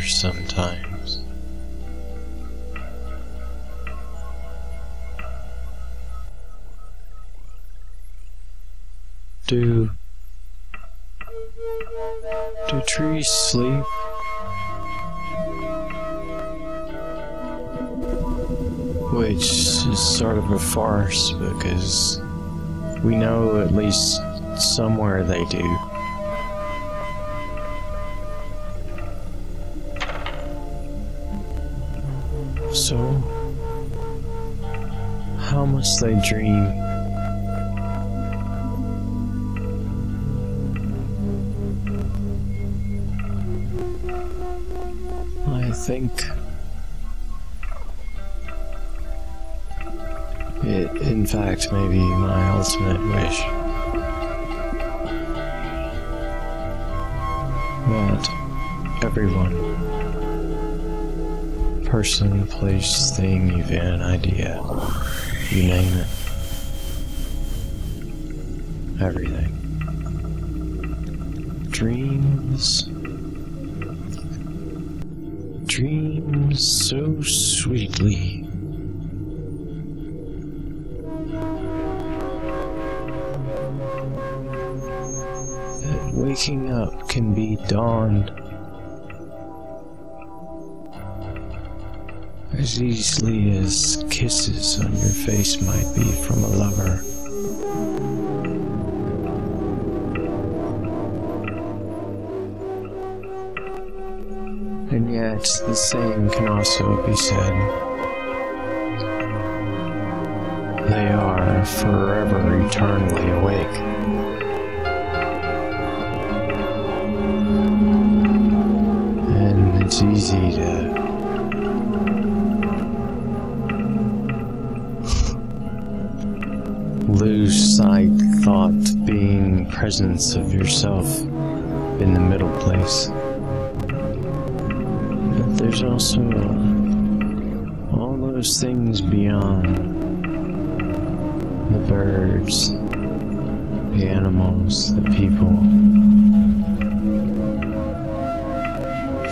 sometimes. Do. Do trees sleep? Which is sort of a farce because we know at least somewhere they do. So, how must they dream? I think it, in fact, may be my ultimate wish. That everyone person, place, thing, event, idea, you name it. Everything. Dreams. Dreams so sweetly. That waking up can be dawned as easily as kisses on your face might be from a lover. And yet, the same can also be said. They are forever eternally awake. Sight, thought, being, presence of yourself in the middle place. But there's also all those things beyond the birds, the animals, the people.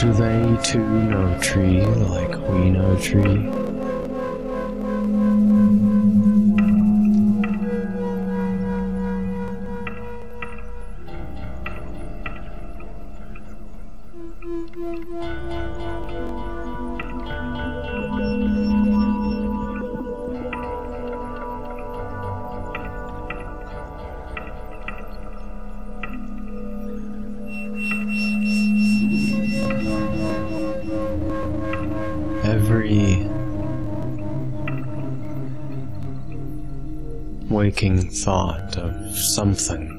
Do they too know tree like we know tree? Thought of something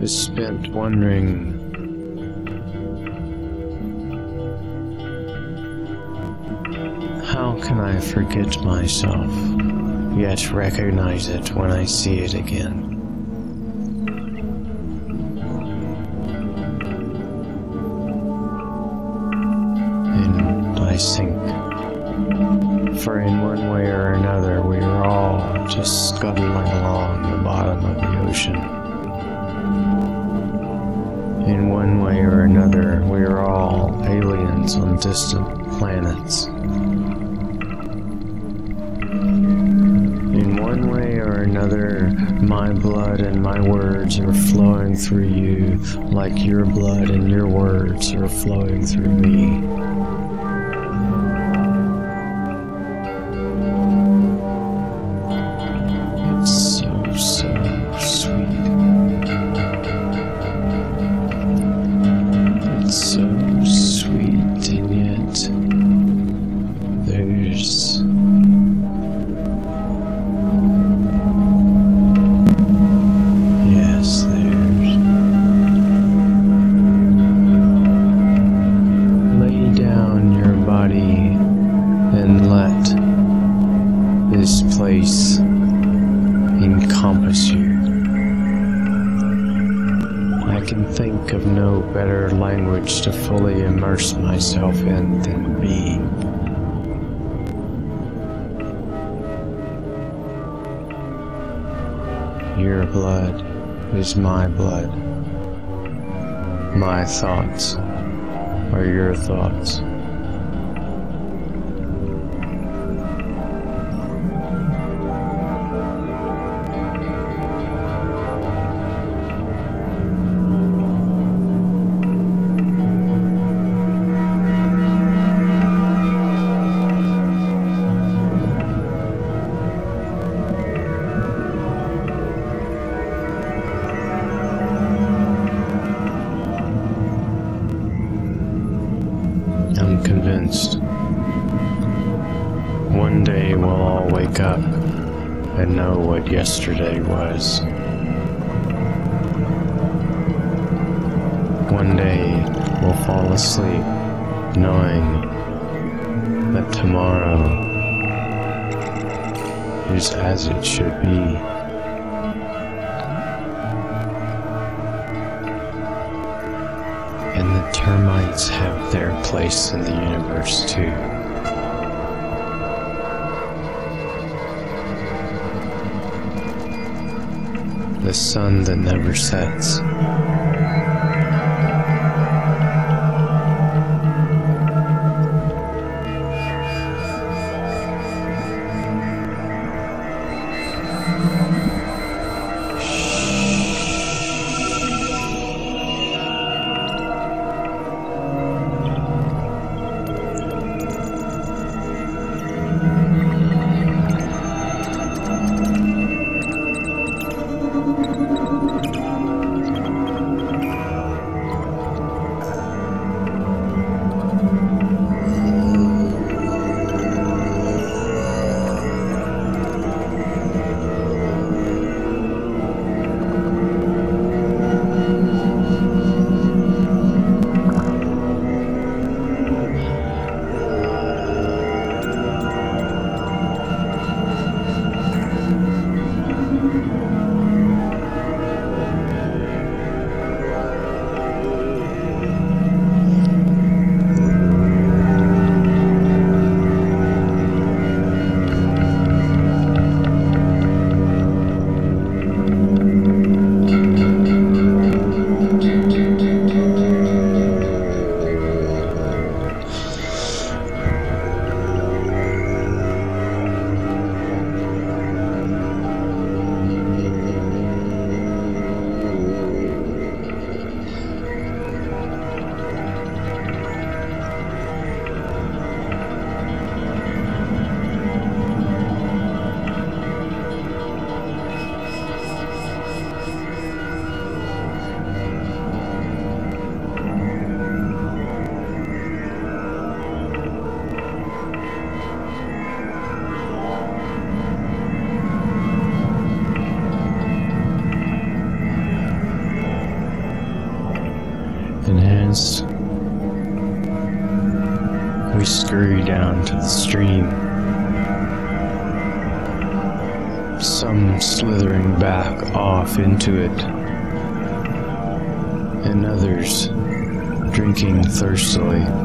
is spent wondering how can I forget myself yet recognize it when I see it again? I sink. For in one way or another, we are all just scuttling along the bottom of the ocean. In one way or another, we are all aliens on distant planets. In one way or another, my blood and my words are flowing through you like your blood and your words are flowing through me. So sweet, and yet there's. Yes, there's. Lay down your body and let this place encompass you. I can think of no better language to fully immerse myself in than be. Your blood is my blood. My thoughts are your thoughts. Yesterday was. One day we'll fall asleep knowing that tomorrow is as it should be. And the termites have their place in the universe too. The sun that never sets. We scurry down to the stream, some slithering back off into it, and others drinking thirstily.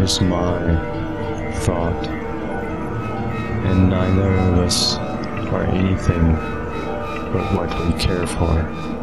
Is my thought. And neither of us are anything but what we care for.